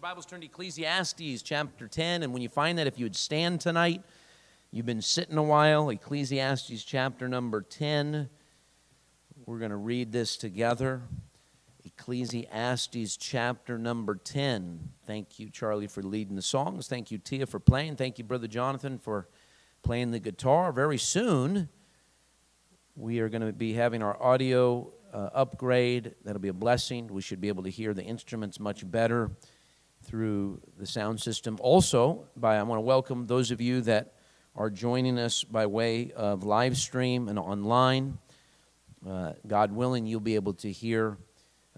your Bibles, turn to Ecclesiastes chapter 10. And when you find that, if you would stand tonight, you've been sitting a while. Ecclesiastes chapter number 10. We're going to read this together. Ecclesiastes chapter number 10. Thank you, Charlie, for leading the songs. Thank you, Tia, for playing. Thank you, Brother Jonathan, for playing the guitar. Very soon, we are going to be having our audio uh, upgrade. That'll be a blessing. We should be able to hear the instruments much better through the sound system. Also, by I want to welcome those of you that are joining us by way of live stream and online. Uh, God willing, you'll be able to hear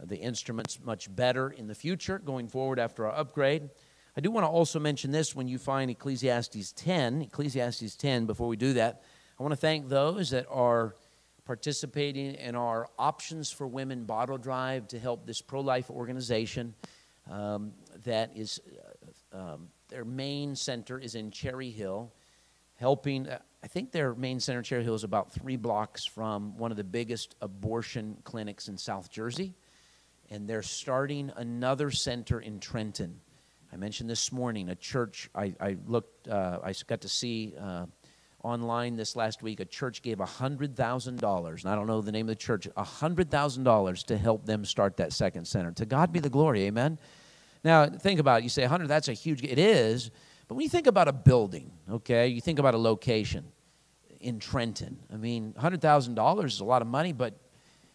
the instruments much better in the future going forward after our upgrade. I do want to also mention this when you find Ecclesiastes 10, Ecclesiastes 10, before we do that, I want to thank those that are participating in our Options for Women bottle drive to help this pro life organization um, that is, uh, um, their main center is in Cherry Hill, helping. Uh, I think their main center Cherry Hill is about three blocks from one of the biggest abortion clinics in South Jersey. And they're starting another center in Trenton. I mentioned this morning a church. I, I looked, uh, I got to see uh, online this last week, a church gave $100,000, and I don't know the name of the church, $100,000 to help them start that second center. To God be the glory, amen? Now, think about it. You say 100, that's a huge, it is. But when you think about a building, okay, you think about a location in Trenton. I mean, $100,000 is a lot of money, but,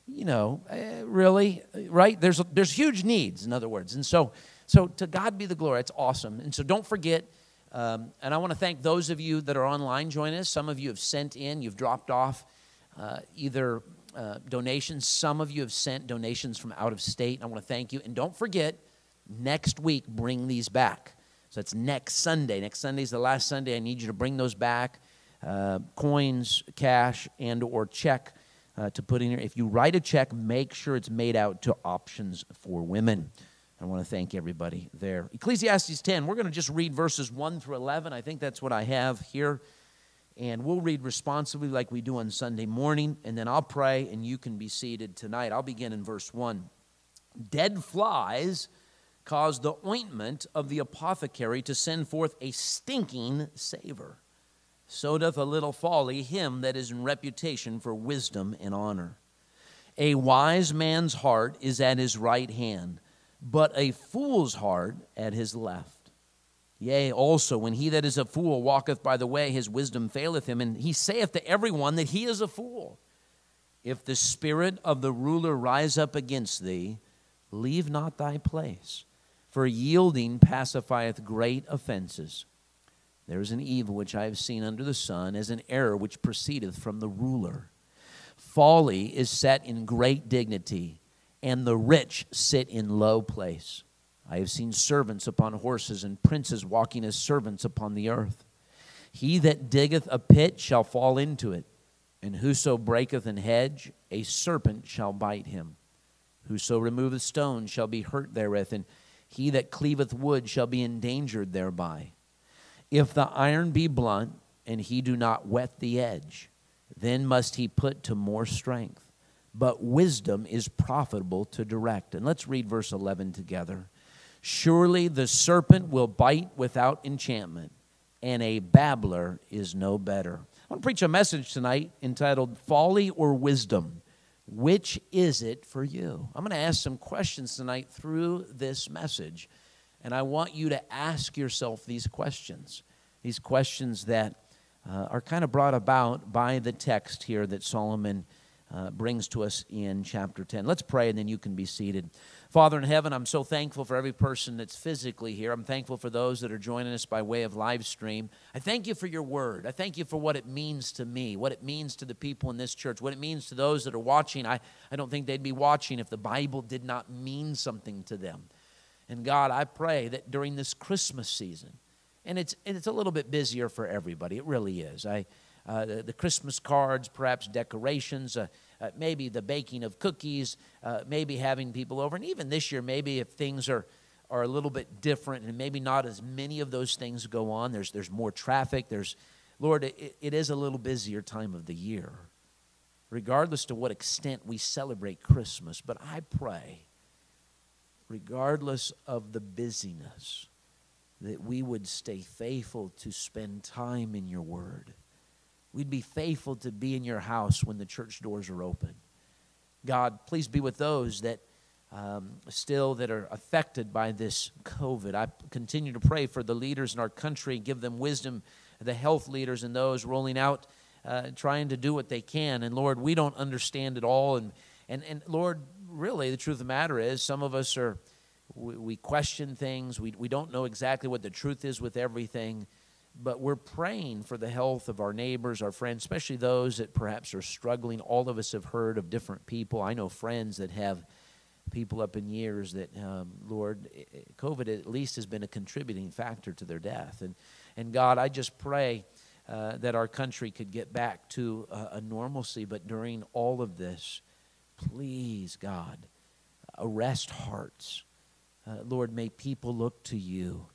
you know, eh, really, right? There's, there's huge needs, in other words. And so, so to God be the glory. It's awesome. And so don't forget, um, and I want to thank those of you that are online joining us. Some of you have sent in, you've dropped off uh, either uh, donations. Some of you have sent donations from out of state. I want to thank you. And don't forget, next week, bring these back. So it's next Sunday. Next Sunday is the last Sunday. I need you to bring those back uh, coins, cash, and or check uh, to put in here. If you write a check, make sure it's made out to Options for Women. I want to thank everybody there. Ecclesiastes 10, we're going to just read verses 1 through 11. I think that's what I have here. And we'll read responsibly like we do on Sunday morning. And then I'll pray and you can be seated tonight. I'll begin in verse 1. Dead flies cause the ointment of the apothecary to send forth a stinking savor. So doth a little folly him that is in reputation for wisdom and honor. A wise man's heart is at his right hand but a fool's heart at his left. Yea, also, when he that is a fool walketh by the way, his wisdom faileth him, and he saith to everyone that he is a fool. If the spirit of the ruler rise up against thee, leave not thy place, for yielding pacifieth great offenses. There is an evil which I have seen under the sun, as an error which proceedeth from the ruler. Folly is set in great dignity and the rich sit in low place. I have seen servants upon horses and princes walking as servants upon the earth. He that diggeth a pit shall fall into it, and whoso breaketh an hedge, a serpent shall bite him. Whoso removeth stones shall be hurt therewith, and he that cleaveth wood shall be endangered thereby. If the iron be blunt, and he do not wet the edge, then must he put to more strength but wisdom is profitable to direct. And let's read verse 11 together. Surely the serpent will bite without enchantment, and a babbler is no better. I want to preach a message tonight entitled Folly or Wisdom. Which is it for you? I'm going to ask some questions tonight through this message, and I want you to ask yourself these questions. These questions that uh, are kind of brought about by the text here that Solomon uh, brings to us in chapter 10. Let's pray and then you can be seated. Father in heaven, I'm so thankful for every person that's physically here. I'm thankful for those that are joining us by way of live stream. I thank you for your word. I thank you for what it means to me, what it means to the people in this church, what it means to those that are watching. I, I don't think they'd be watching if the Bible did not mean something to them. And God, I pray that during this Christmas season, and it's, and it's a little bit busier for everybody, it really is. I, uh, the, the, Christmas cards, perhaps decorations, uh, uh, maybe the baking of cookies, uh, maybe having people over. And even this year, maybe if things are, are a little bit different and maybe not as many of those things go on, there's, there's more traffic. There's, Lord, it, it is a little busier time of the year, regardless to what extent we celebrate Christmas. But I pray regardless of the busyness, that we would stay faithful to spend time in your word. We'd be faithful to be in your house when the church doors are open. God, please be with those that um, still that are affected by this COVID. I continue to pray for the leaders in our country, give them wisdom, the health leaders and those rolling out, uh, trying to do what they can. And Lord, we don't understand it all. And, and, and Lord, really, the truth of the matter is, some of us are, we, we question things. We, we don't know exactly what the truth is with everything. But we're praying for the health of our neighbors, our friends, especially those that perhaps are struggling. All of us have heard of different people. I know friends that have people up in years that, um, Lord, COVID at least has been a contributing factor to their death. And, and God, I just pray uh, that our country could get back to a, a normalcy. But during all of this, please, God, arrest hearts. Uh, Lord, may people look to you.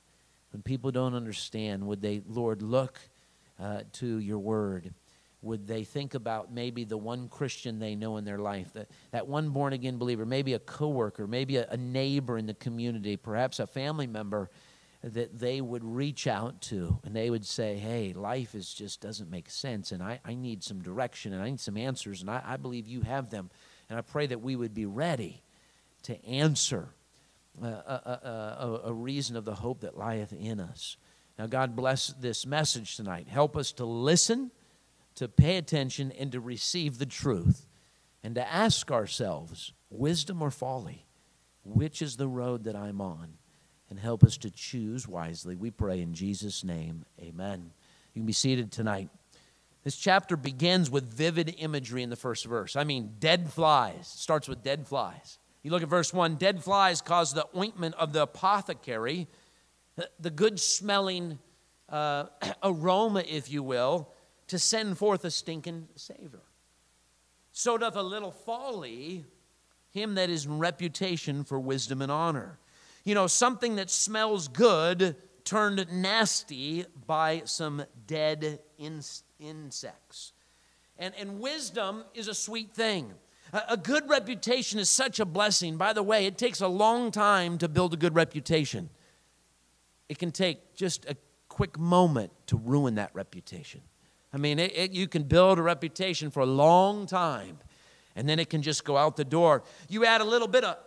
When people don't understand, would they, Lord, look uh, to your word? would they think about maybe the one Christian they know in their life, that, that one born again believer, maybe a coworker, maybe a, a neighbor in the community, perhaps a family member that they would reach out to and they would say, Hey, life is just doesn't make sense, and I, I need some direction and I need some answers, and I, I believe you have them. And I pray that we would be ready to answer a, a, a, reason of the hope that lieth in us. Now, God bless this message tonight. Help us to listen to pay attention and to receive the truth and to ask ourselves wisdom or folly? Which is the road that I'm on? And help us to choose wisely. We pray in Jesus' name. Amen. You can be seated tonight. This chapter begins with vivid imagery in the first verse. I mean, dead flies. It starts with dead flies. You look at verse 1 dead flies cause the ointment of the apothecary, the good smelling uh, aroma, if you will, to send forth a stinking savor. So doth a little folly him that is in reputation for wisdom and honor. You know, something that smells good turned nasty by some dead in- insects. And, and wisdom is a sweet thing. A, good reputation is such a blessing. By the way, it takes a long time to build a good reputation. It can take just a quick moment to ruin that reputation. I mean, it, it, you can build a reputation for a long time and then it can just go out the door. You add a little bit of,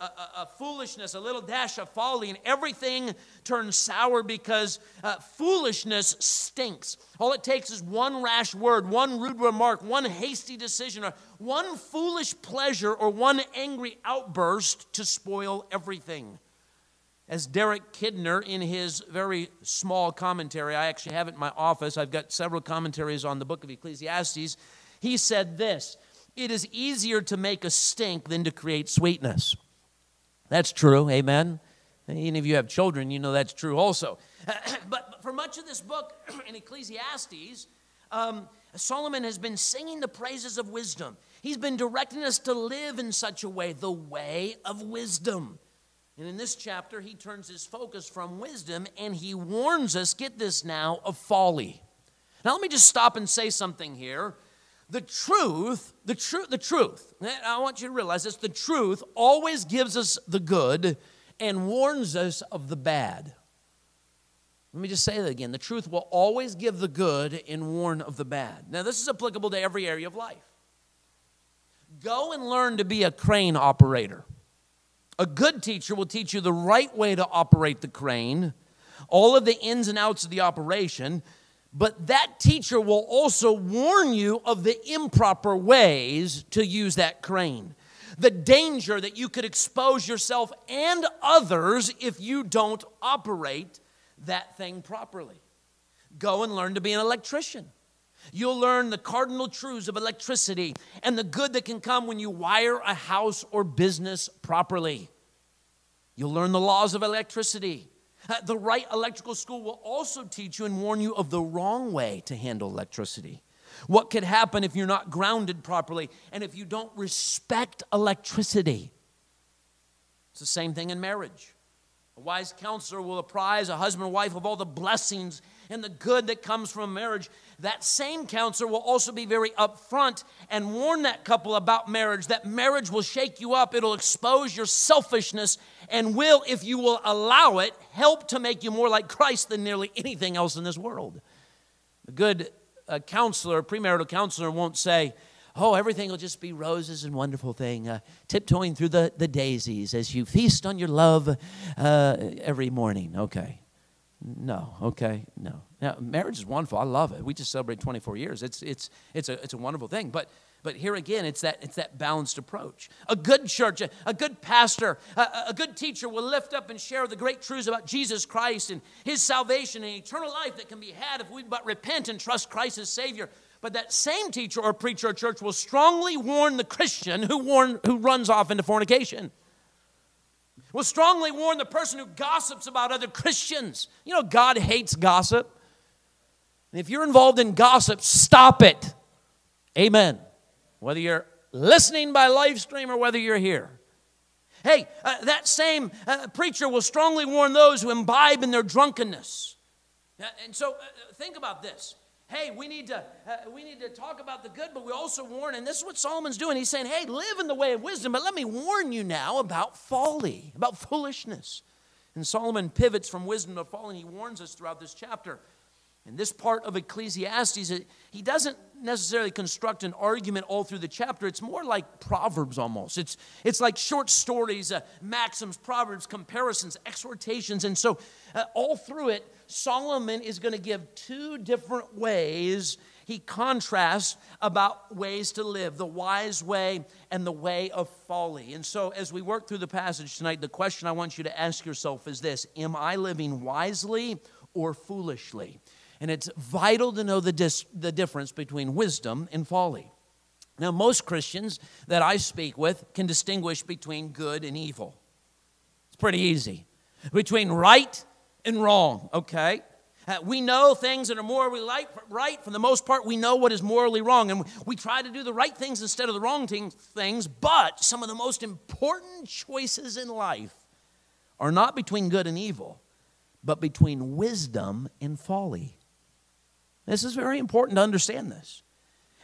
foolishness, a little dash of folly, and everything turns sour because uh, foolishness stinks. All it takes is one rash word, one rude remark, one hasty decision, or one foolish pleasure, or one angry outburst to spoil everything. As Derek Kidner, in his very small commentary, I actually have it in my office, I've got several commentaries on the book of Ecclesiastes. He said this It is easier to make a stink than to create sweetness. That's true, amen? Any of you have children, you know that's true also. but for much of this book in Ecclesiastes, um, Solomon has been singing the praises of wisdom. He's been directing us to live in such a way, the way of wisdom. And in this chapter, he turns his focus from wisdom and he warns us, get this now, of folly. Now, let me just stop and say something here. The truth, the truth, the truth, eh, I want you to realize this the truth always gives us the good and warns us of the bad. Let me just say that again. The truth will always give the good and warn of the bad. Now, this is applicable to every area of life. Go and learn to be a crane operator. A good teacher will teach you the right way to operate the crane, all of the ins and outs of the operation, but that teacher will also warn you of the improper ways to use that crane. The danger that you could expose yourself and others if you don't operate that thing properly. Go and learn to be an electrician. You'll learn the cardinal truths of electricity and the good that can come when you wire a house or business properly. You'll learn the laws of electricity. Uh, the right electrical school will also teach you and warn you of the wrong way to handle electricity. What could happen if you're not grounded properly and if you don't respect electricity? It's the same thing in marriage. A wise counselor will apprise a husband and wife of all the blessings and the good that comes from marriage. That same counselor will also be very upfront and warn that couple about marriage that marriage will shake you up, it'll expose your selfishness, and will, if you will allow it, help to make you more like Christ than nearly anything else in this world. A good uh, counselor, premarital counselor, won't say, oh, everything will just be roses and wonderful thing, uh, tiptoeing through the, the daisies as you feast on your love uh, every morning. Okay. No, okay, no. Now, marriage is wonderful. I love it. We just celebrate 24 years. It's, it's, it's, a, it's a wonderful thing. But, but here again, it's that, it's that balanced approach. A good church, a, a good pastor, a, a good teacher will lift up and share the great truths about Jesus Christ and his salvation and eternal life that can be had if we but repent and trust Christ as Savior. But that same teacher or preacher or church will strongly warn the Christian who, warn, who runs off into fornication. Will strongly warn the person who gossips about other Christians. You know, God hates gossip. And if you're involved in gossip, stop it. Amen. Whether you're listening by live stream or whether you're here. Hey, uh, that same uh, preacher will strongly warn those who imbibe in their drunkenness. Uh, and so uh, think about this hey, we need to uh, we need to talk about the good, but we also warn. And this is what Solomon's doing. He's saying, hey, live in the way of wisdom, but let me warn you now about folly, about foolishness. And Solomon pivots from wisdom to folly, he warns us throughout this chapter. In this part of Ecclesiastes, he doesn't necessarily construct an argument all through the chapter. It's more like Proverbs almost. It's, it's like short stories, uh, maxims, proverbs, comparisons, exhortations. And so, uh, all through it, Solomon is going to give two different ways he contrasts about ways to live the wise way and the way of folly. And so, as we work through the passage tonight, the question I want you to ask yourself is this Am I living wisely or foolishly? And it's vital to know the, dis- the difference between wisdom and folly. Now, most Christians that I speak with can distinguish between good and evil. It's pretty easy. Between right and wrong, okay? Uh, we know things that are morally right, right. For the most part, we know what is morally wrong. And we try to do the right things instead of the wrong things. But some of the most important choices in life are not between good and evil, but between wisdom and folly. This is very important to understand this.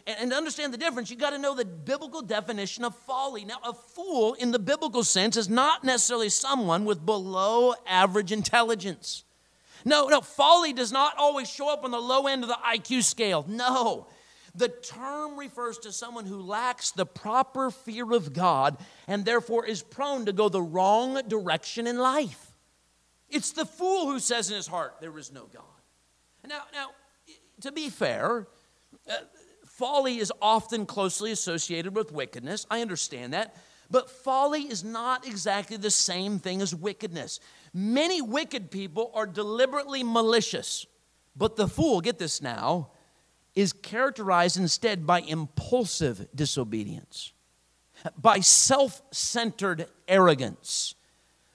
And, to understand the difference, you've got to know the biblical definition of folly. Now, a fool in the biblical sense is not necessarily someone with below average intelligence. No, no, folly does not always show up on the low end of the IQ scale. No. The term refers to someone who lacks the proper fear of God and therefore is prone to go the wrong direction in life. It's the fool who says in his heart, There is no God. Now, now to be fair, uh, folly is often closely associated with wickedness. I understand that. But folly is not exactly the same thing as wickedness. Many wicked people are deliberately malicious, but the fool, get this now, is characterized instead by impulsive disobedience, by self centered arrogance,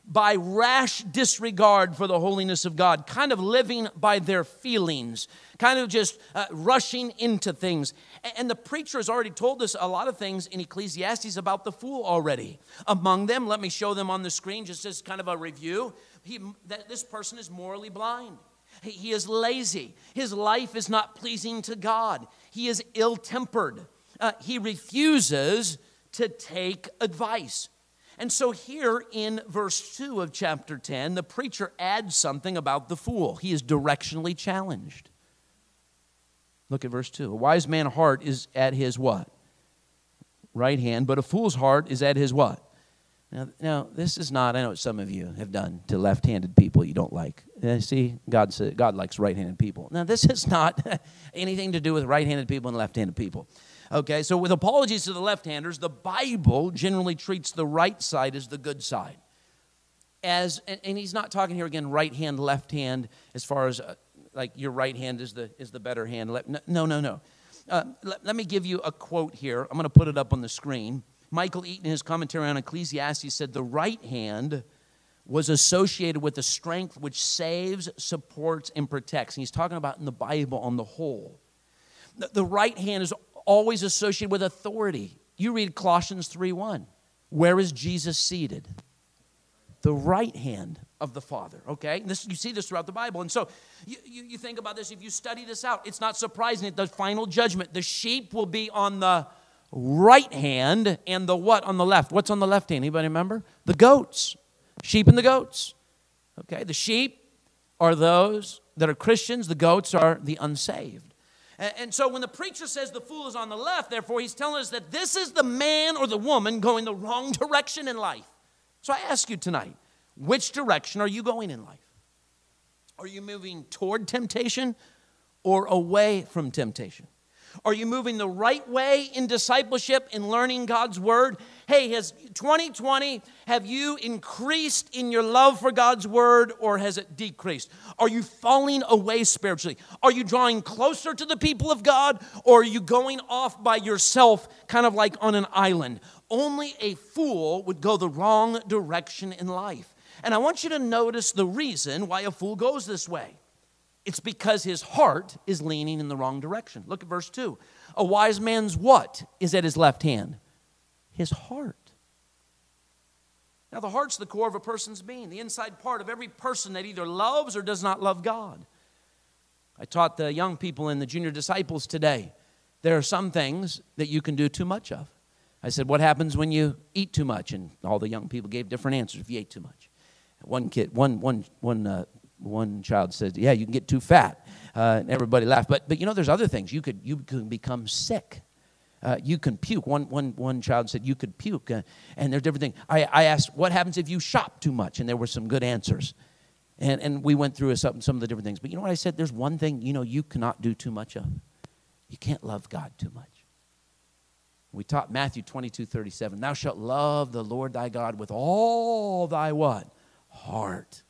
by rash disregard for the holiness of God, kind of living by their feelings, kind of just uh, rushing into things. And the preacher has already told us a lot of things in Ecclesiastes about the fool already. Among them, let me show them on the screen just as kind of a review. He, that this person is morally blind. He, he is lazy. His life is not pleasing to God. He is ill tempered. Uh, he refuses to take advice. And so, here in verse 2 of chapter 10, the preacher adds something about the fool. He is directionally challenged. Look at verse 2. A wise man's heart is at his what? Right hand, but a fool's heart is at his what? Now, now this is not, I know what some of you have done to left handed people you don't like. Uh, see, God, said, God likes right handed people. Now, this is not anything to do with right handed people and left handed people. Okay, so with apologies to the left handers, the Bible generally treats the right side as the good side. As, and, and he's not talking here again right hand, left hand, as far as uh, like your right hand is the, is the better hand. No, no, no. Uh, let, let me give you a quote here. I'm going to put it up on the screen. Michael Eaton, in his commentary on Ecclesiastes, said the right hand was associated with the strength which saves, supports, and protects. And he's talking about in the Bible on the whole. The, the right hand is always associated with authority. You read Colossians 3:1. Where is Jesus seated? The right hand of the Father, okay? This, you see this throughout the Bible. And so you, you, you think about this, if you study this out, it's not surprising at the final judgment, the sheep will be on the right hand and the what on the left? What's on the left hand? Anybody remember? The goats. Sheep and the goats. Okay, the sheep are those that are Christians, the goats are the unsaved. And so when the preacher says the fool is on the left, therefore he's telling us that this is the man or the woman going the wrong direction in life. So I ask you tonight, which direction are you going in life? Are you moving toward temptation or away from temptation? Are you moving the right way in discipleship in learning God's word? Hey, has 2020, have you increased in your love for God's word or has it decreased? Are you falling away spiritually? Are you drawing closer to the people of God or are you going off by yourself, kind of like on an island? Only a fool would go the wrong direction in life. And I want you to notice the reason why a fool goes this way. It's because his heart is leaning in the wrong direction. Look at verse 2. A wise man's what is at his left hand? His heart. Now, the heart's the core of a person's being, the inside part of every person that either loves or does not love God. I taught the young people and the junior disciples today there are some things that you can do too much of. I said, What happens when you eat too much? And all the young people gave different answers if you ate too much. One kid, one, one, one uh, one child said, "Yeah, you can get too fat," uh, and everybody laughed. But but you know, there's other things. You could you can become sick. Uh, you can puke. One, one, one child said you could puke, uh, and there's different things. I, I asked, what happens if you shop too much? And there were some good answers. And, and we went through some, some of the different things. But you know what I said? There's one thing you know you cannot do too much of. You can't love God too much. We taught Matthew 22, 37. Thou shalt love the Lord thy God with all thy what? Heart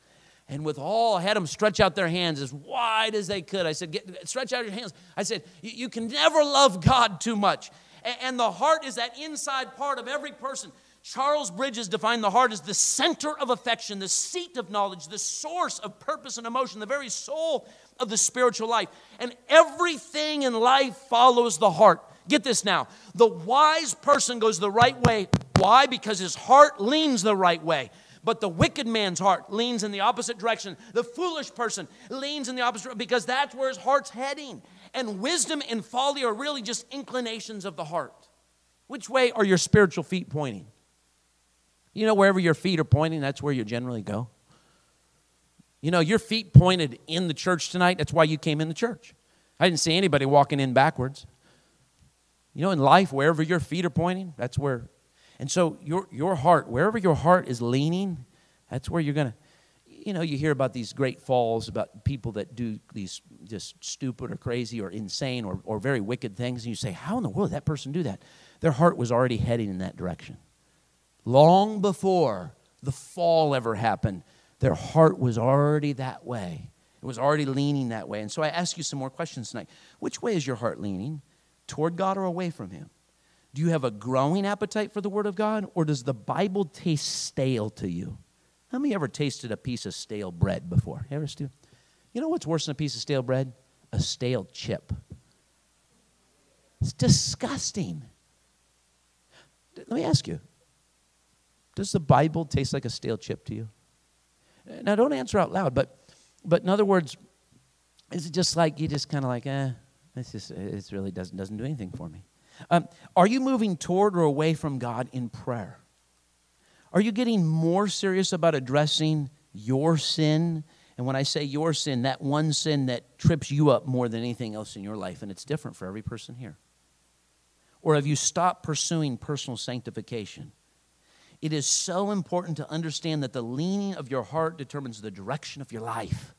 and with all had them stretch out their hands as wide as they could. I said, Get, stretch out your hands. I said, you can never love God too much. And, and the heart is that inside part of every person. Charles Bridges defined the heart as the center of affection, the seat of knowledge, the source of purpose and emotion, the very soul of the spiritual life. And everything in life follows the heart. Get this now. The wise person goes the right way. Why? Because his heart leans the right way. But the wicked man's heart leans in the opposite direction. The foolish person leans in the opposite because that's where his heart's heading. And wisdom and folly are really just inclinations of the heart. Which way are your spiritual feet pointing? You know, wherever your feet are pointing, that's where you generally go. You know, your feet pointed in the church tonight, that's why you came in the church. I didn't see anybody walking in backwards. You know, in life, wherever your feet are pointing, that's where and so your, your heart, wherever your heart is leaning, that's where you're going to, you know, you hear about these great falls, about people that do these just stupid or crazy or insane or, or very wicked things. And you say, how in the world did that person do that? Their heart was already heading in that direction. Long before the fall ever happened, their heart was already that way. It was already leaning that way. And so I ask you some more questions tonight. Which way is your heart leaning? Toward God or away from Him? Do you have a growing appetite for the Word of God, or does the Bible taste stale to you? How many ever tasted a piece of stale bread before? You ever, Stu? You know what's worse than a piece of stale bread? A stale chip. It's disgusting. Let me ask you Does the Bible taste like a stale chip to you? Now, don't answer out loud, but, but in other words, is it just like you just kind of like, eh, it's just, it really doesn't, doesn't do anything for me? Um, are you moving toward or away from God in prayer? Are you getting more serious about addressing your sin? And when I say your sin, that one sin that trips you up more than anything else in your life, and it's different for every person here. Or have you stopped pursuing personal sanctification? It is so important to understand that the leaning of your heart determines the direction of your life.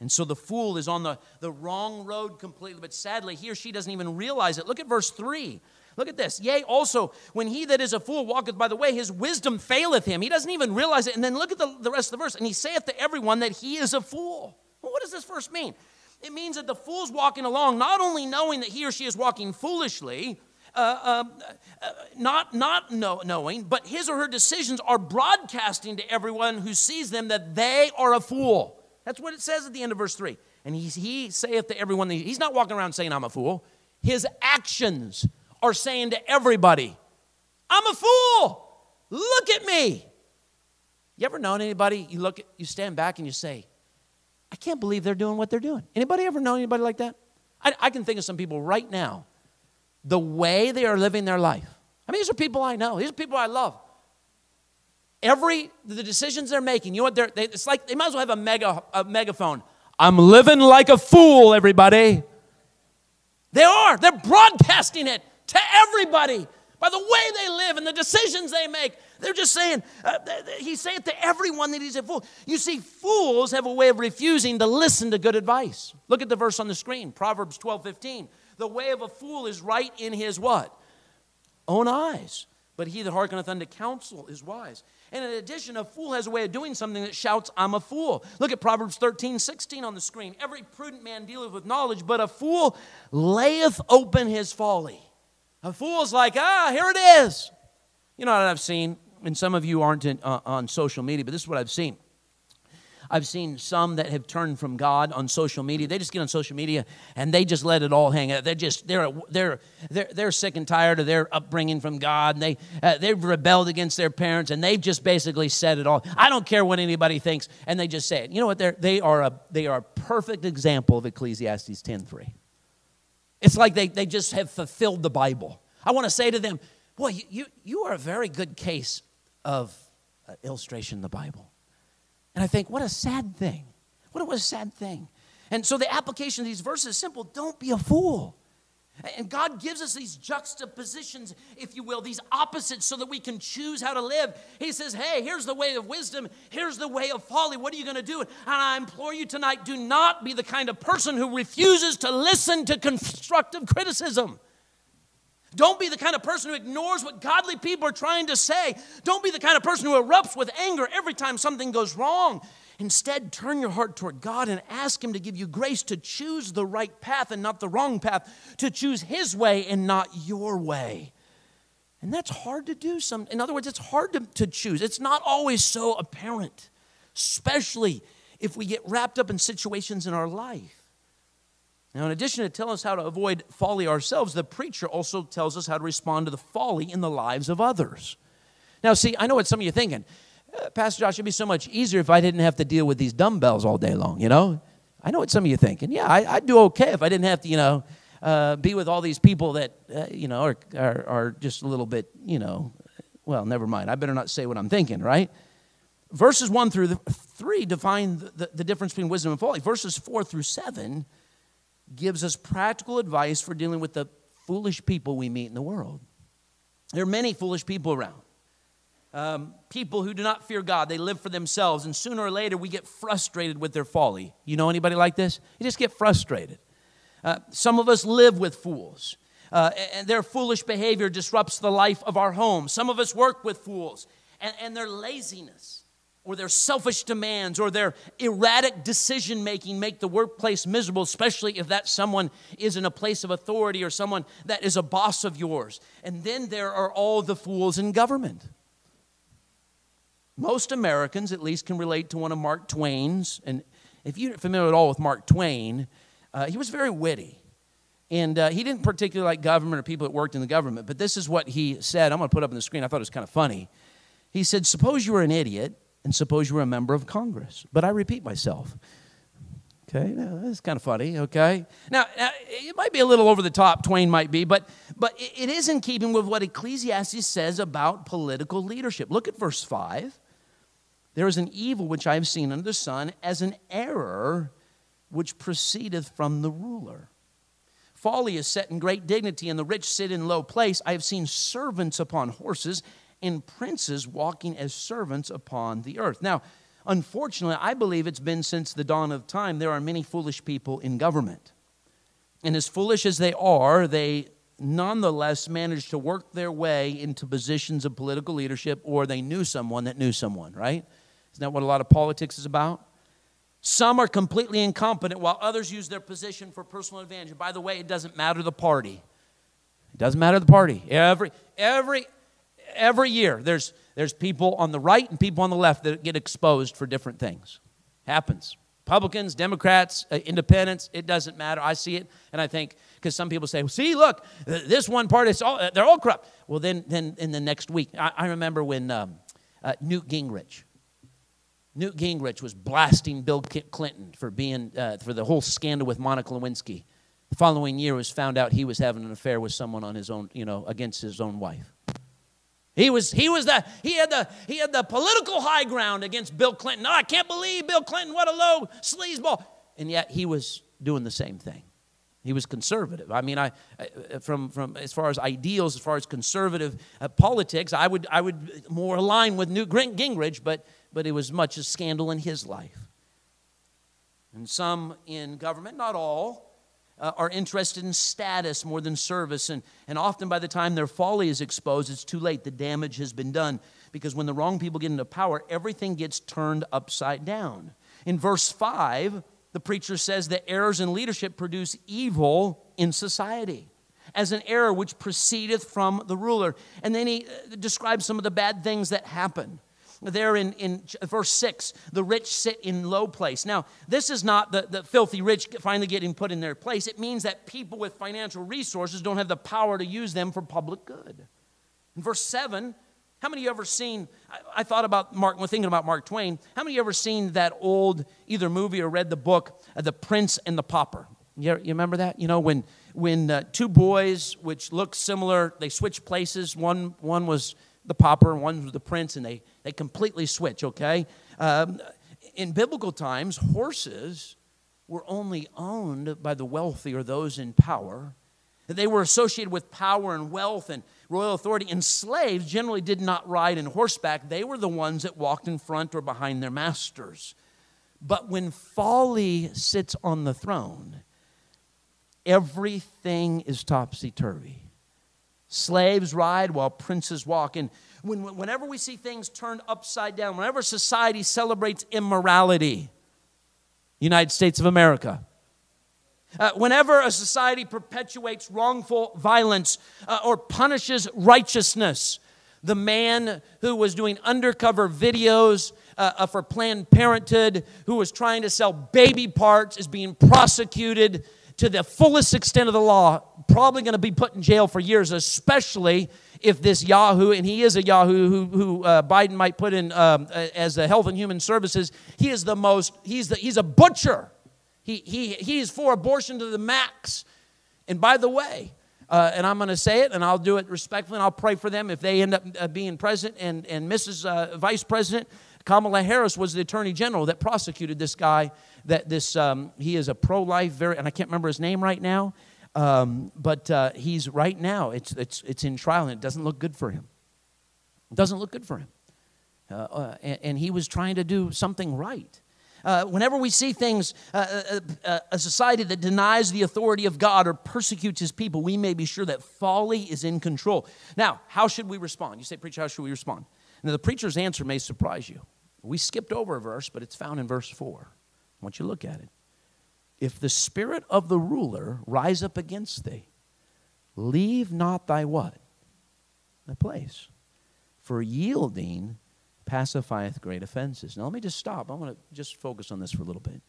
And so the fool is on the, the wrong road completely, but sadly, he or she doesn't even realize it. Look at verse 3. Look at this. Yea, also, when he that is a fool walketh by the way, his wisdom faileth him. He doesn't even realize it. And then look at the, the rest of the verse. And he saith to everyone that he is a fool. Well, what does this verse mean? It means that the fool's walking along, not only knowing that he or she is walking foolishly, uh, uh, uh, not not know, knowing, but his or her decisions are broadcasting to everyone who sees them that they are a fool. That's what it says at the end of verse 3. And he, he saith to everyone, he's not walking around saying, I'm a fool. His actions are saying to everybody, I'm a fool. Look at me. You ever known anybody, you look, at, you stand back and you say, I can't believe they're doing what they're doing. Anybody ever know anybody like that? I, I can think of some people right now, the way they are living their life. I mean, these are people I know. These are people I love. Every the decisions they're making, you know what? They're, they, it's like they might as well have a mega a megaphone. I'm living like a fool, everybody. They are. They're broadcasting it to everybody by the way they live and the decisions they make. They're just saying, uh, he's saying to everyone that he's a fool. You see, fools have a way of refusing to listen to good advice. Look at the verse on the screen Proverbs 12 15. The way of a fool is right in his what? Own eyes. But he that hearkeneth unto counsel is wise. And in addition, a fool has a way of doing something that shouts, I'm a fool. Look at Proverbs 13, 16 on the screen. Every prudent man dealeth with knowledge, but a fool layeth open his folly. A fool's like, ah, here it is. You know what I've seen? And some of you aren't in, uh, on social media, but this is what I've seen. I've seen some that have turned from God on social media. They just get on social media and they just let it all hang out. They're just they're they're they're, they're sick and tired of their upbringing from God. And they uh, they've rebelled against their parents and they've just basically said it all. I don't care what anybody thinks, and they just say it. You know what? They're they are a they are a perfect example of Ecclesiastes 10:3. It's like they they just have fulfilled the Bible. I want to say to them, boy, you you, you are a very good case of uh, illustration in the Bible. And I think, what a sad thing. What a sad thing. And so the application of these verses is simple don't be a fool. And God gives us these juxtapositions, if you will, these opposites, so that we can choose how to live. He says, Hey, here's the way of wisdom, here's the way of folly. What are you going to do? And I implore you tonight do not be the kind of person who refuses to listen to constructive criticism. Don't be the kind of person who ignores what godly people are trying to say. Don't be the kind of person who erupts with anger every time something goes wrong. Instead, turn your heart toward God and ask Him to give you grace to choose the right path and not the wrong path, to choose His way and not your way. And that's hard to do. Some, in other words, it's hard to, to choose. It's not always so apparent, especially if we get wrapped up in situations in our life. Now, in addition to telling us how to avoid folly ourselves, the preacher also tells us how to respond to the folly in the lives of others. Now, see, I know what some of you are thinking. Uh, Pastor Josh, it'd be so much easier if I didn't have to deal with these dumbbells all day long, you know? I know what some of you are thinking. Yeah, I, would do okay if I didn't have to, you know, uh, be with all these people that, uh, you know, are, are, are just a little bit, you know, well, never mind. I better not say what I'm thinking, right? Verses 1 through 3 define the, the, the difference between wisdom and folly. Verses 4 through 7 gives us practical advice for dealing with the foolish people we meet in the world. There are many foolish people around. Um, people who do not fear God, they live for themselves, and sooner or later we get frustrated with their folly. You know anybody like this? You just get frustrated. Uh, some of us live with fools, uh, and their foolish behavior disrupts the life of our home. Some of us work with fools, and, and their laziness or their selfish demands or their erratic decision making make the workplace miserable, especially if that someone is in a place of authority or someone that is a boss of yours. And then there are all the fools in government. Most Americans, at least, can relate to one of Mark Twain's. And if you're familiar at all with Mark Twain, uh, he was very witty. And uh, he didn't particularly like government or people that worked in the government, but this is what he said. I'm going to put up on the screen. I thought it was kind of funny. He said, Suppose you were an idiot and suppose you were a member of Congress. But I repeat myself. Okay, now, that's kind of funny. Okay, now, it might be a little over the top. Twain might be, but but it is in keeping with what Ecclesiastes says about political leadership. Look at verse five. There is an evil which I have seen under the sun, as an error which proceedeth from the ruler. Folly is set in great dignity, and the rich sit in low place. I have seen servants upon horses and princes walking as servants upon the earth. Now, unfortunately, I believe it's been since the dawn of time, there are many foolish people in government. And as foolish as they are, they nonetheless managed to work their way into positions of political leadership or they knew someone that knew someone, right? Isn't that what a lot of politics is about? Some are completely incompetent while others use their position for personal advantage. And by the way, it doesn't matter the party. It doesn't matter the party. Every, every, every year there's, there's people on the right and people on the left that get exposed for different things. Happens. Republicans, Democrats, uh, independents, it doesn't matter. I see it and I think, because some people say, well, see, look, this one party, it's all, they're all corrupt. Well, then, then in the next week, I, I remember when um, uh, Newt Gingrich, Newt Gingrich was blasting Bill Clinton for being uh, for the whole scandal with Monica Lewinsky. The following year, was found out he was having an affair with someone on his own, you know, against his own wife. He was he was the he had the he had the political high ground against Bill Clinton. Oh, I can't believe Bill Clinton, what a low sleazeball. And yet he was doing the same thing. He was conservative. I mean, I, from, from as far as ideals, as far as conservative uh, politics, I would, I would more align with Newt Gingrich, but, but it was much a scandal in his life. And some in government, not all, uh, are interested in status more than service. And, and often by the time their folly is exposed, it's too late. The damage has been done. Because when the wrong people get into power, everything gets turned upside down. In verse 5, the preacher says that errors in leadership produce evil in society as an error which proceedeth from the ruler. And then he uh, describes some of the bad things that happen. There in, in verse 6, the rich sit in low place. Now, this is not the, the filthy rich finally getting put in their place. It means that people with financial resources don't have the power to use them for public good. In verse 7, how many of you ever seen? I, I thought about Mark, when thinking about Mark Twain, how many of you ever seen that old either movie or read the book, uh, The Prince and the Pauper? You, you remember that? You know, when, when uh, two boys, which look similar, they switch places. One, one was the pauper, and one was the prince, and they, they completely switch, okay? Um, in biblical times, horses were only owned by the wealthy or those in power. They were associated with power and wealth and royal authority, and slaves generally did not ride in horseback. They were the ones that walked in front or behind their masters. But when folly sits on the throne, everything is topsy turvy. Slaves ride while princes walk. And when, whenever we see things turned upside down, whenever society celebrates immorality, United States of America, uh, whenever a society perpetuates wrongful violence uh, or punishes righteousness, the man who was doing undercover videos uh, uh, for Planned Parenthood, who was trying to sell baby parts, is being prosecuted to the fullest extent of the law, probably going to be put in jail for years, especially if this Yahoo, and he is a Yahoo who, who uh, Biden might put in um, as the Health and Human Services, he is the most, he's, the, he's a butcher he, he, he is for abortion to the max. And by the way, uh, and I'm going to say it, and I'll do it respectfully, and I'll pray for them if they end up uh, being president and, and Mrs. Uh, Vice President. Kamala Harris was the attorney general that prosecuted this guy. That this um, he is a pro-life, very, and I can't remember his name right now, um, but uh, he's right now. It's it's it's in trial, and it doesn't look good for him. It doesn't look good for him, uh, uh, and, and he was trying to do something right. Uh, whenever we see things, uh, uh, a society that denies the authority of God or persecutes his people, we may be sure that folly is in control. Now, how should we respond? You say, Preacher, how should we respond? Now, the preacher's answer may surprise you. We skipped over a verse, but it's found in verse 4. I want you to look at it. If the spirit of the ruler rise up against thee, leave not thy what? The place. For yielding pacifieth great offenses. Now, let me just stop. I want to just focus on this for a little bit.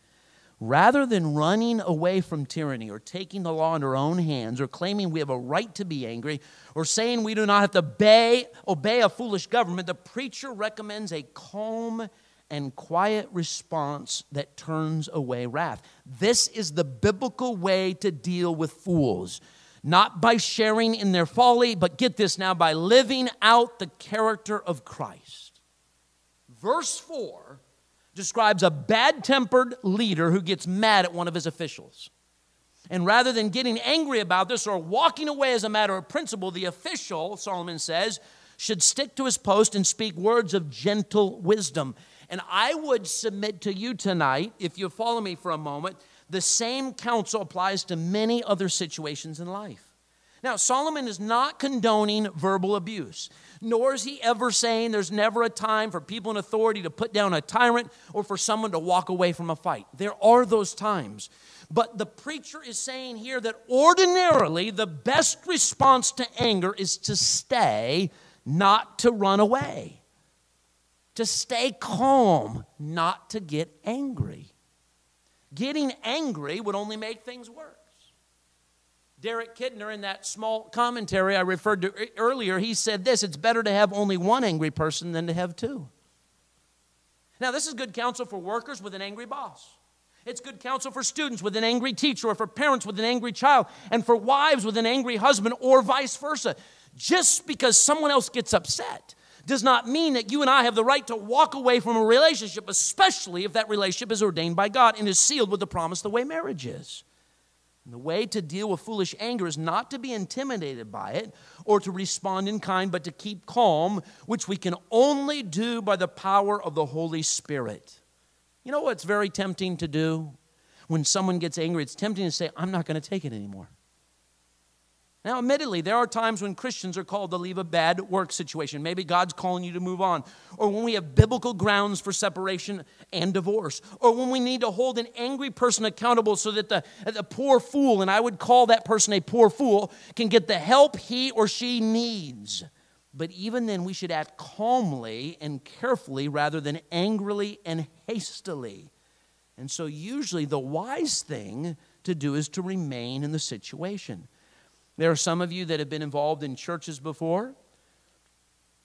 Rather than running away from tyranny or taking the law into our own hands or claiming we have a right to be angry or saying we do not have to obey, obey a foolish government, the preacher recommends a calm and quiet response that turns away wrath. This is the biblical way to deal with fools. Not by sharing in their folly, but get this now, by living out the character of Christ. Verse 4 describes a bad tempered leader who gets mad at one of his officials. And rather than getting angry about this or walking away as a matter of principle, the official, Solomon says, should stick to his post and speak words of gentle wisdom. And I would submit to you tonight, if you follow me for a moment, the same counsel applies to many other situations in life. Now, Solomon is not condoning verbal abuse nor is he ever saying there's never a time for people in authority to put down a tyrant or for someone to walk away from a fight. There are those times. But the preacher is saying here that ordinarily the best response to anger is to stay, not to run away. To stay calm, not to get angry. Getting angry would only make things worse. Derek Kidner, in that small commentary I referred to earlier, he said this it's better to have only one angry person than to have two. Now, this is good counsel for workers with an angry boss. It's good counsel for students with an angry teacher, or for parents with an angry child, and for wives with an angry husband, or vice versa. Just because someone else gets upset does not mean that you and I have the right to walk away from a relationship, especially if that relationship is ordained by God and is sealed with the promise the way marriage is. And the way to deal with foolish anger is not to be intimidated by it or to respond in kind, but to keep calm, which we can only do by the power of the Holy Spirit. You know what's very tempting to do? When someone gets angry, it's tempting to say, I'm not going to take it anymore. Now, admittedly, there are times when Christians are called to leave a bad work situation. Maybe God's calling you to move on. Or when we have biblical grounds for separation and divorce. Or when we need to hold an angry person accountable so that the, the poor fool, and I would call that person a poor fool, can get the help he or she needs. But even then, we should act calmly and carefully rather than angrily and hastily. And so, usually, the wise thing to do is to remain in the situation. There are some of you that have been involved in churches before,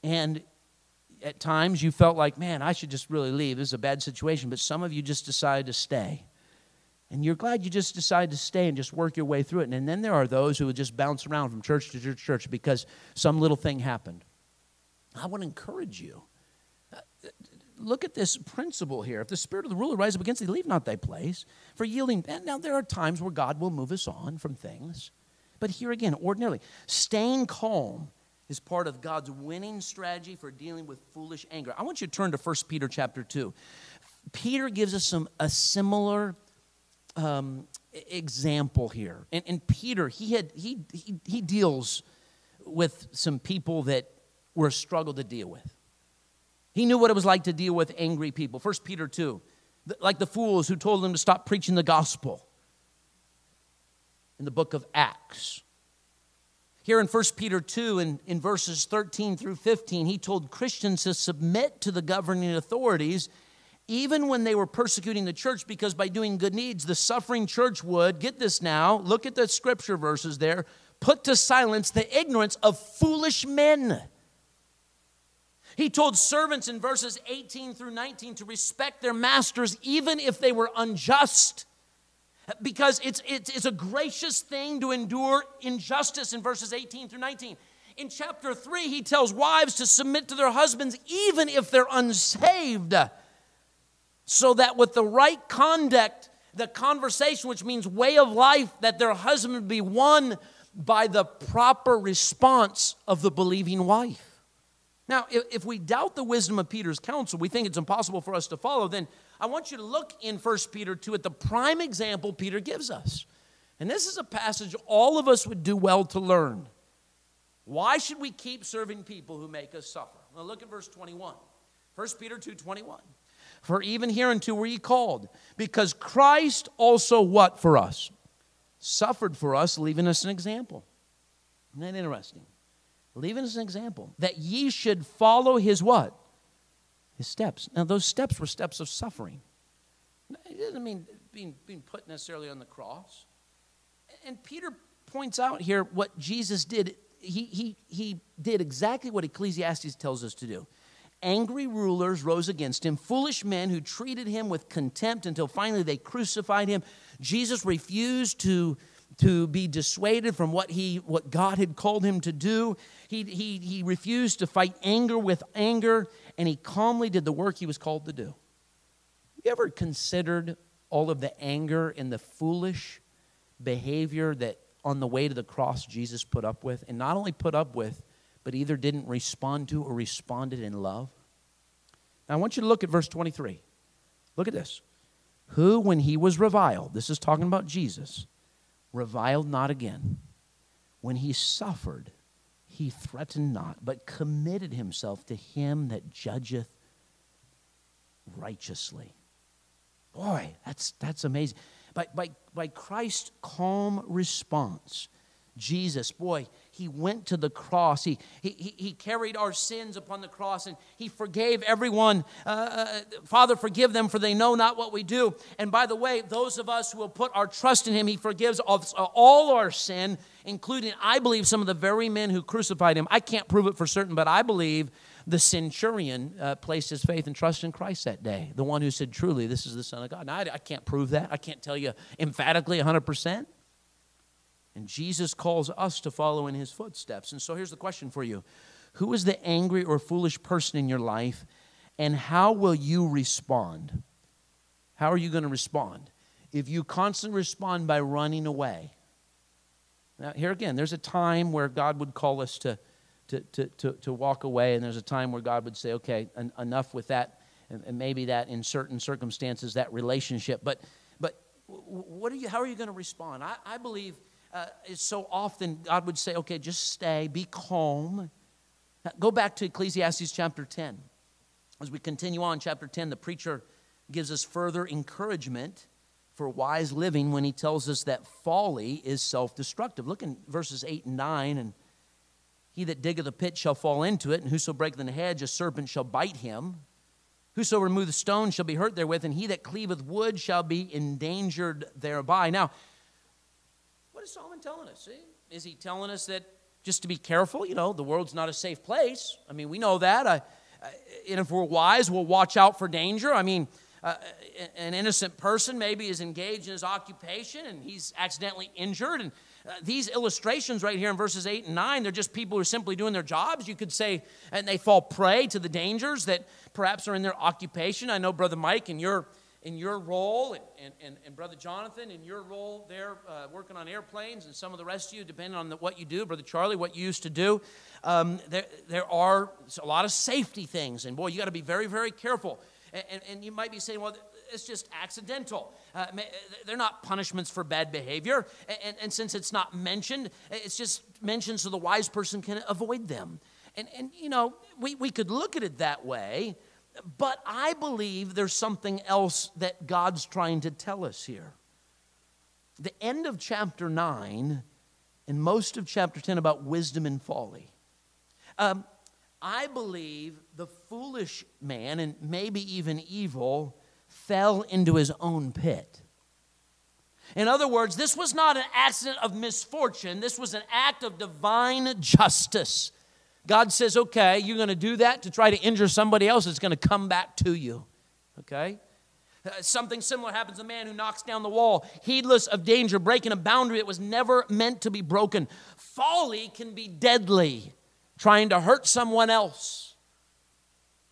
and at times you felt like, man, I should just really leave. This is a bad situation. But some of you just decided to stay. And you're glad you just decided to stay and just work your way through it. And then there are those who would just bounce around from church to church, church because some little thing happened. I want to encourage you. Uh, look at this principle here. If the spirit of the ruler rises up against thee, leave not thy place for yielding. And now there are times where God will move us on from things. But here again, ordinarily, staying calm is part of God's winning strategy for dealing with foolish anger. I want you to turn to 1 Peter chapter 2. Peter gives us some a similar um, example here. And, and Peter, he had he, he he deals with some people that were a struggle to deal with. He knew what it was like to deal with angry people. 1 Peter 2, like the fools who told him to stop preaching the gospel in the book of Acts. Here in 1 Peter 2, in, in verses 13 through 15, he told Christians to submit to the governing authorities even when they were persecuting the church, because by doing good needs, the suffering church would, get this now, look at the scripture verses there, put to silence the ignorance of foolish men. He told servants in verses 18 through 19 to respect their masters even if they were unjust because it's, it's, it's a gracious thing to endure injustice in verses 18 through 19. In chapter 3, he tells wives to submit to their husbands even if they're unsaved, so that with the right conduct, the conversation, which means way of life, that their husband be won by the proper response of the believing wife. Now, if, if we doubt the wisdom of Peter's counsel, we think it's impossible for us to follow, then I want you to look in 1 Peter 2 at the prime example Peter gives us. And this is a passage all of us would do well to learn. Why should we keep serving people who make us suffer? Now look at verse 21. 1 Peter 2 21. For even hereunto were ye called, because Christ also what for us? Suffered for us, leaving us an example. Isn't that interesting? Leaving us an example. That ye should follow his what? His steps. Now, those steps were steps of suffering. It doesn't mean being, being put necessarily on the cross. And Peter points out here what Jesus did. He, he, he did exactly what Ecclesiastes tells us to do. Angry rulers rose against him, foolish men who treated him with contempt until finally they crucified him. Jesus refused to to be dissuaded from what he what God had called him to do. He, he, he refused to fight anger with anger, and he calmly did the work he was called to do. You ever considered all of the anger and the foolish behavior that on the way to the cross Jesus put up with? And not only put up with, but either didn't respond to or responded in love? Now I want you to look at verse 23. Look at this. Who, when he was reviled, this is talking about Jesus, reviled not again. When he suffered, he threatened not, but committed himself to him that judgeth righteously. Boy, that's, that's amazing. By, by, by Christ's calm response, Jesus, boy, he went to the cross. He, he, he carried our sins upon the cross and he forgave everyone. Uh, uh, Father, forgive them, for they know not what we do. And by the way, those of us who will put our trust in him, he forgives all our sin, including, I believe, some of the very men who crucified him. I can't prove it for certain, but I believe the centurion uh, placed his faith and trust in Christ that day, the one who said, Truly, this is the Son of God. Now, I, I can't prove that. I can't tell you emphatically 100%. And Jesus calls us to follow in his footsteps. And so here's the question for you Who is the angry or foolish person in your life, and how will you respond? How are you going to respond? If you constantly respond by running away, now, here again, there's a time where God would call us to, to, to, to, to walk away, and there's a time where God would say, okay, en- enough with that, and, and maybe that in certain circumstances, that relationship. But, but what are you, how are you going to respond? I, I believe uh, so often God would say, okay, just stay, be calm. Go back to Ecclesiastes chapter 10. As we continue on, chapter 10, the preacher gives us further encouragement for wise living when he tells us that folly is self destructive. Look in verses 8 and 9. And he that diggeth a pit shall fall into it, and whoso breaketh an hedge, a serpent shall bite him. Whoso removeth stone shall be hurt therewith, and he that cleaveth wood shall be endangered thereby. Now, what is Solomon telling us? See? Is he telling us that just to be careful? You know, the world's not a safe place. I mean, we know that. I, I, and if we're wise, we'll watch out for danger. I mean, uh, an innocent person maybe is engaged in his occupation and he's accidentally injured. And uh, these illustrations right here in verses 8 and 9, they're just people who are simply doing their jobs, you could say, and they fall prey to the dangers that perhaps are in their occupation. I know, Brother Mike, in your in your role, and, and, and Brother Jonathan, in your role there uh, working on airplanes, and some of the rest of you, depending on the, what you do, Brother Charlie, what you used to do, um, there, there are a lot of safety things. And boy, you got to be very, very careful. And, and, you might be saying, well, it's just accidental. Uh, they're not punishments for bad behavior. And, and, since it's not mentioned, it's just mentioned so the wise person can avoid them. And, and you know, we, we could look at it that way, but I believe there's something else that God's trying to tell us here. The end of chapter 9 and most of chapter 10 about wisdom and folly. Um, I believe the foolish man, and maybe even evil, fell into his own pit. In other words, this was not an accident of misfortune, this was an act of divine justice. God says, okay, you're going to do that to try to injure somebody else, it's going to come back to you. Okay? Uh, something similar happens to a man who knocks down the wall, heedless of danger, breaking a boundary that was never meant to be broken. Folly can be deadly trying to hurt someone else.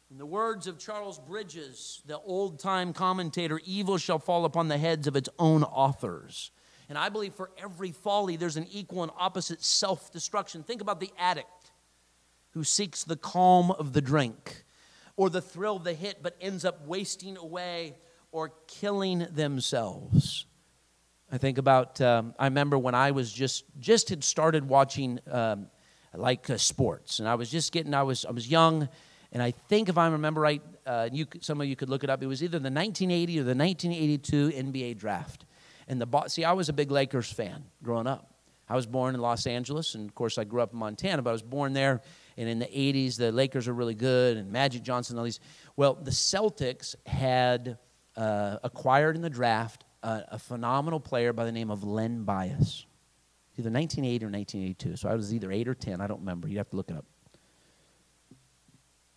In the words of Charles Bridges, the old time commentator, evil shall fall upon the heads of its own authors. And I believe for every folly, there's an equal and opposite self destruction. Think about the addict who seeks the calm of the drink or the thrill of the hit, but ends up wasting away or killing themselves. I think about, um, I remember when I was just, just had started watching um, like uh, sports. And I was just getting, I was, I was young, and I think if I remember right, uh, you, some of you could look it up. It was either the 1980 or the 1982 NBA draft. And the see, I was a big Lakers fan growing up. I was born in Los Angeles, and of course, I grew up in Montana, but I was born there. And in the 80s, the Lakers were really good, and Magic Johnson, and all these. Well, the Celtics had uh, acquired in the draft uh, a phenomenal player by the name of Len Bias either 1980 or 1982. So I was either 8 or 10. I don't remember. You'd have to look it up.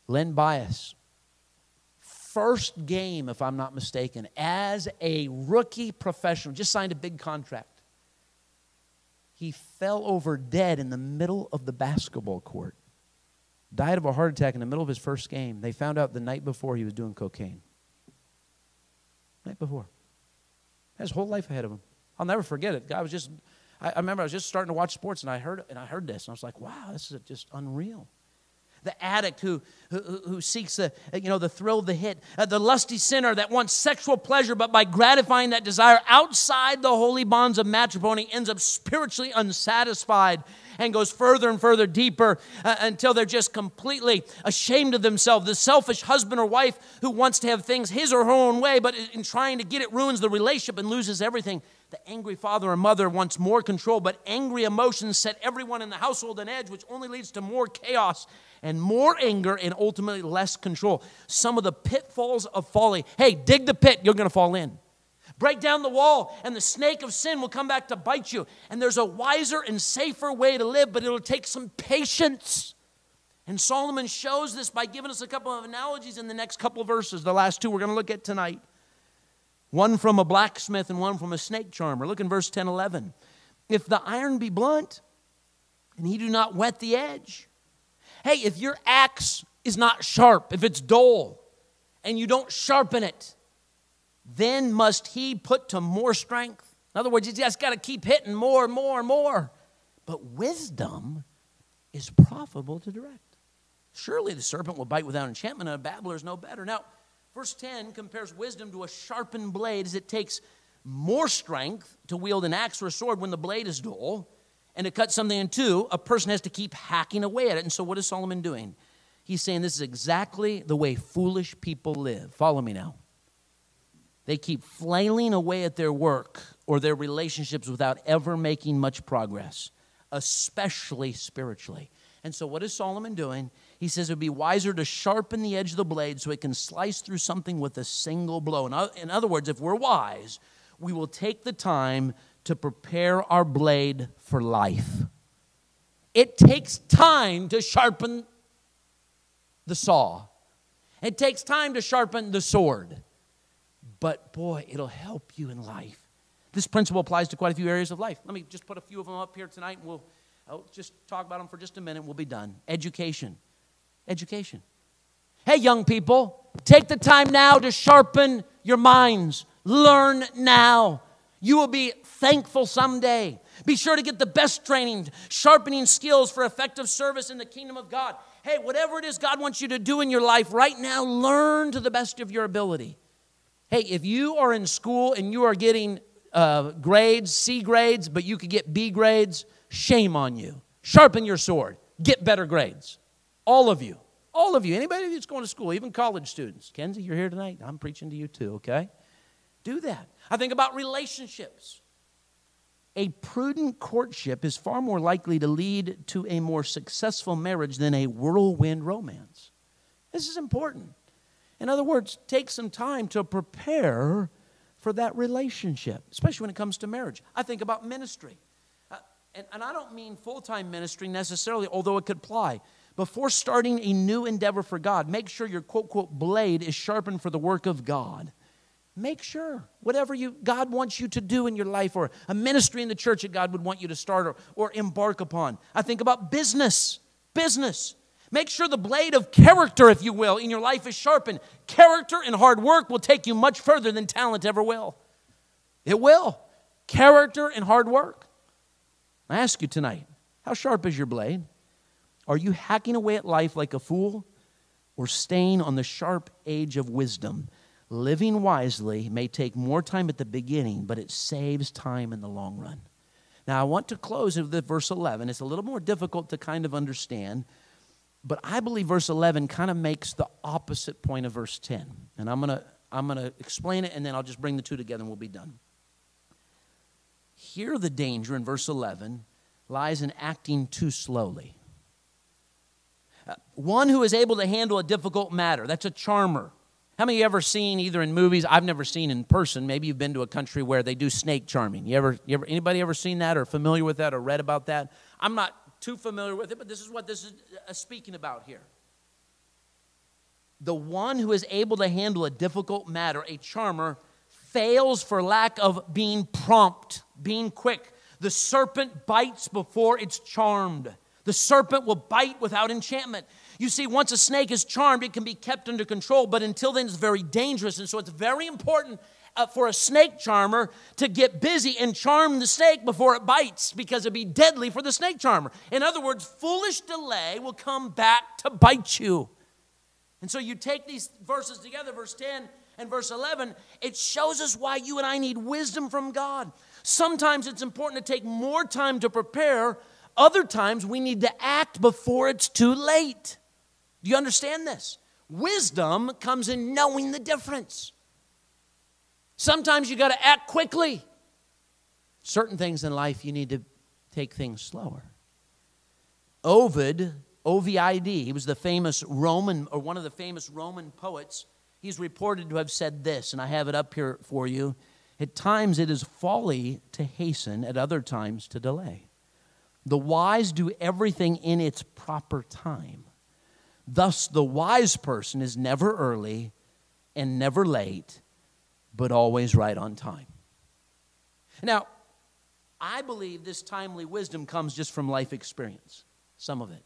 Len Bias, first game, if I'm not mistaken, as a rookie professional, just signed a big contract. He fell over dead in the middle of the basketball court. Died of a heart attack in the middle of his first game. They found out the night before he was doing cocaine. Night before. His whole life ahead of him. I'll never forget it. God was just I, I remember I was just starting to watch sports and I heard it and I heard this and I was like, wow, this is just unreal the addict who, who, who, seeks the, you know, the thrill of the hit, uh, the lusty sinner that wants sexual pleasure, but by gratifying that desire outside the holy bonds of matrimony ends up spiritually unsatisfied and goes further and further deeper uh, until they're just completely ashamed of themselves. The selfish husband or wife who wants to have things his or her own way, but in trying to get it ruins the relationship and loses everything. The angry father or mother wants more control, but angry emotions set everyone in the household on edge, which only leads to more chaos and more anger and ultimately less control. Some of the pitfalls of folly. Hey, dig the pit, you're going to fall in. Break down the wall, and the snake of sin will come back to bite you. And there's a wiser and safer way to live, but it'll take some patience And Solomon shows this by giving us a couple of analogies in the next couple verses, the last two we're going to look at tonight. One from a blacksmith and one from a snake charmer. Look in verse 10 11. If the iron be blunt and he do not wet the edge, hey, if your axe is not sharp, if it's dull, and you don't sharpen it, then must he put to more strength. In other words, he's just got to keep hitting more and more and more. But wisdom is profitable to direct. Surely the serpent will bite without enchantment, and a babbler is no better. Now, verse 10 compares wisdom to a sharpened blade as it takes more strength to wield an axe or a sword when the blade is dull. And to cut something in two, a person has to keep hacking away at it. And so, what is Solomon doing? He's saying this is exactly the way foolish people live. Follow me now. They keep flailing away at their work or their relationships without ever making much progress, especially spiritually. And so, what is Solomon doing? He says it would be wiser to sharpen the edge of the blade so it can slice through something with a single blow. In other words, if we're wise, we will take the time to prepare our blade for life. It takes time to sharpen the saw, it takes time to sharpen the sword. But boy, it'll help you in life. This principle applies to quite a few areas of life. Let me just put a few of them up here tonight and we'll I'll just talk about them for just a minute. and We'll be done. Education. Education. Hey, young people, take the time now to sharpen your minds. Learn now. You will be thankful someday. Be sure to get the best training, sharpening skills for effective service in the kingdom of God. Hey, whatever it is God wants you to do in your life right now, learn to the best of your ability. Hey, if you are in school and you are getting uh, grades, C grades, but you could get B grades, shame on you. Sharpen your sword. Get better grades. All of you. All of you. Anybody that's going to school, even college students. Kenzie, you're here tonight. I'm preaching to you too, okay? Do that. I think about relationships. A prudent courtship is far more likely to lead to a more successful marriage than a whirlwind romance. This is important. In other words, take some time to prepare for that relationship, especially when it comes to marriage. I think about ministry. Uh, and, and I don't mean full time ministry necessarily, although it could apply. Before starting a new endeavor for God, make sure your quote, quote, blade is sharpened for the work of God. Make sure whatever you God wants you to do in your life or a ministry in the church that God would want you to start or, or embark upon. I think about business. Business. Make sure the blade of character, if you will, in your life is sharpened. Character and hard work will take you much further than talent ever will. It will. Character and hard work. I ask you tonight, how sharp is your blade? Are you hacking away at life like a fool or staying on the sharp edge of wisdom? Living wisely may take more time at the beginning, but it saves time in the long run. Now, I want to close with verse 11. It's a little more difficult to kind of understand, but I believe verse 11 kind of makes the opposite point of verse 10. And I'm going to I'm going to explain it and then I'll just bring the two together and we'll be done. Here, the danger in verse 11 lies in acting too slowly. Uh, one who is able to handle a difficult matter, that's a charmer. How many of you ever seen either in movies? I've never seen in person. Maybe you've been to a country where they do snake charming. You ever, you ever anybody ever seen that or familiar with that or read about that? I'm not too familiar with it, but this is what this is uh, speaking about here. The one who is able to handle a difficult matter, a charmer, fails for lack of being prompt, being quick. The serpent bites before it's charmed. The serpent will bite without enchantment. You see, once a snake is charmed, it can be kept under control, but until then, it's very dangerous. And so, it's very important uh, for a snake charmer to get busy and charm the snake before it bites because it'd be deadly for the snake charmer. In other words, foolish delay will come back to bite you. And so, you take these verses together, verse 10 and verse 11, it shows us why you and I need wisdom from God. Sometimes it's important to take more time to prepare, other times we need to act before it's too late. Do you understand this? Wisdom comes in knowing the difference. Sometimes you got to act quickly. Certain things in life, you need to take things slower. Ovid, O V I D, he was the famous Roman, or one of the famous Roman poets. He's reported to have said this, and I have it up here for you. At times it is folly to hasten, at other times to delay. The wise do everything in its proper time. Thus, the wise person is never early and never late, but always right on time. Now, I believe this timely wisdom comes just from life experience, some of it.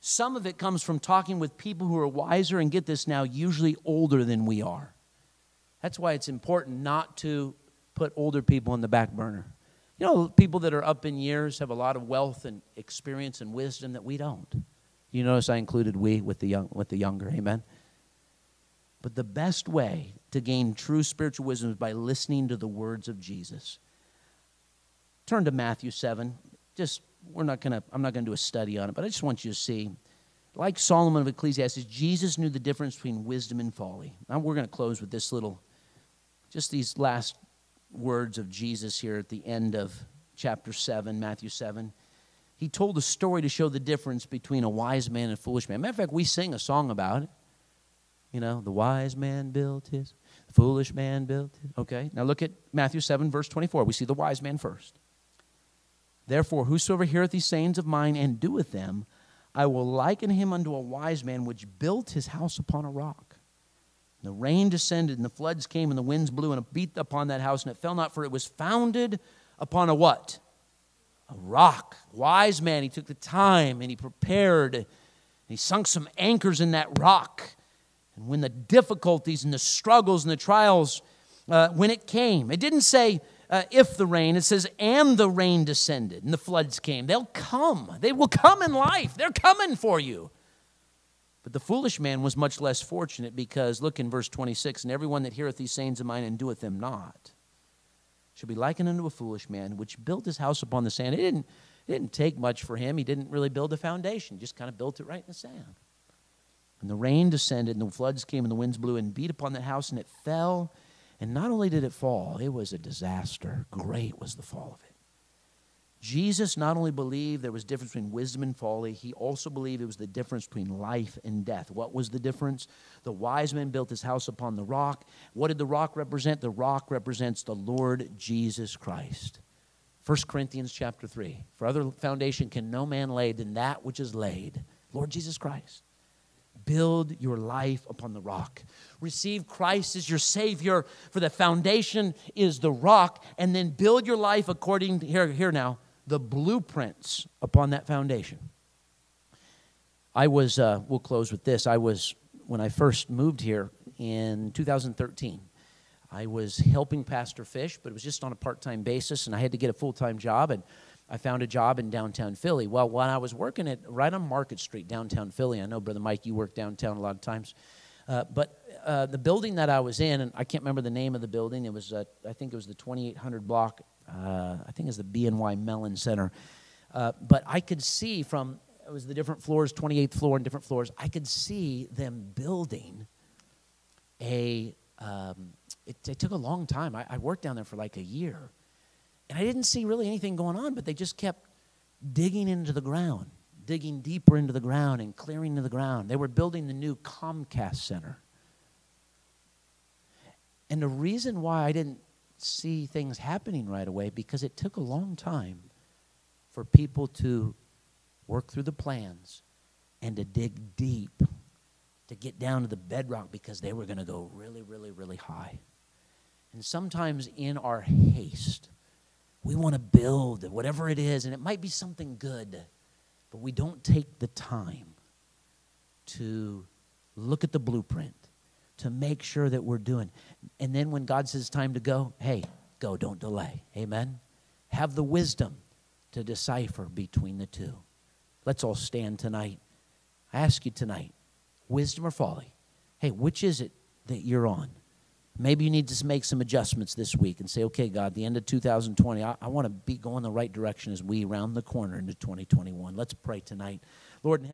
Some of it comes from talking with people who are wiser and get this now, usually older than we are. That's why it's important not to put older people on the back burner. You know, people that are up in years have a lot of wealth and experience and wisdom that we don't. You notice I included we with the young with the younger, amen. But the best way to gain true spiritual wisdom is by listening to the words of Jesus. Turn to Matthew 7. Just we're not gonna I'm not gonna do a study on it, but I just want you to see. Like Solomon of Ecclesiastes, Jesus knew the difference between wisdom and folly. Now we're gonna close with this little just these last words of Jesus here at the end of chapter 7, Matthew 7. He told a story to show the difference between a wise man and a foolish man. Matter of fact, we sing a song about it. You know, the wise man built his, the foolish man built his. Okay, now look at Matthew 7, verse 24. We see the wise man first. Therefore, whosoever heareth these sayings of mine and doeth them, I will liken him unto a wise man which built his house upon a rock. The rain descended, and the floods came, and the winds blew and beat upon that house, and it fell not, for it was founded upon a what? A rock. Wise man, he took the time and he prepared, and he sunk some anchors in that rock. And when the difficulties and the struggles and the trials, uh, when it came, it didn't say uh, if the rain, it says and the rain descended and the floods came. They'll come. They will come in life. They're coming for you. But the foolish man was much less fortunate because, look in verse 26, and everyone that heareth these sayings of mine and doeth them not shall be likened unto a foolish man which built his house upon the sand. It didn't, it didn't take much for him. He didn't really build a foundation, he just kind of built it right in the sand. And the rain descended, and the floods came, and the winds blew and beat upon that house, and it fell. And not only did it fall, it was a disaster. Great was the fall of it. Jesus not only believed there was difference between wisdom and folly, he also believed it was the difference between life and death. What was the difference? The wise man built his house upon the rock. What did the rock represent? The rock represents the Lord Jesus Christ. 1 Corinthians chapter 3. For other foundation can no man lay than that which is laid, Lord Jesus Christ. Build your life upon the rock. Receive Christ as your Savior, for the foundation is the rock, and then build your life according to, here, here now, the blueprints upon that foundation. I was, uh, we'll close with this. I was, when I first moved here in 2013, I was helping Pastor Fish, but it was just on a part time basis, and I had to get a full time job. And I found a job in downtown Philly. Well, when I was working at right on Market Street, downtown Philly, I know, Brother Mike, you work downtown a lot of times. Uh, but uh, the building that I was in, and I can't remember the name of the building, it was, uh, I think it was the 2800 block uh, I think it's the BNY Mellon Center. Uh, but I could see from, it was the different floors, 28th floor and different floors, I could see them building a, um, it, it, took a long time. I, I worked down there for like a year. And I didn't see really anything going on, but they just kept digging into the ground, digging deeper into the ground and clearing the ground. They were building the new Comcast Center. And the reason why I didn't see things happening right away because it took a long time for people to work through the plans and to dig deep to get down to the bedrock because they were going to go really, really, really high. And sometimes in our haste, we want to build whatever it is, and it might be something good, but we don't take the time to look at the blueprint to make sure that we're doing. And then when God says time to go, hey, go, don't delay. Amen. Have the wisdom to decipher between the two. Let's all stand tonight. I ask you tonight, wisdom or folly? Hey, which is it that you're on? Maybe you need to make some adjustments this week and say, okay, God, the end of 2020, I, I want to be going the right direction as we round the corner into 2021. Let's pray tonight. Lord,